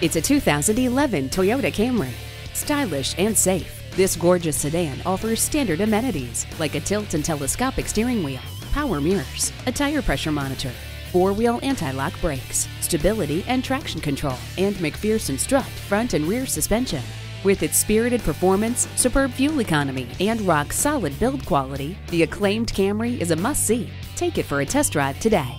It's a 2011 Toyota Camry. Stylish and safe, this gorgeous sedan offers standard amenities like a tilt and telescopic steering wheel, power mirrors, a tire pressure monitor, four-wheel anti-lock brakes, stability and traction control, and MacPherson strut front and rear suspension. With its spirited performance, superb fuel economy, and rock-solid build quality, the acclaimed Camry is a must-see. Take it for a test drive today.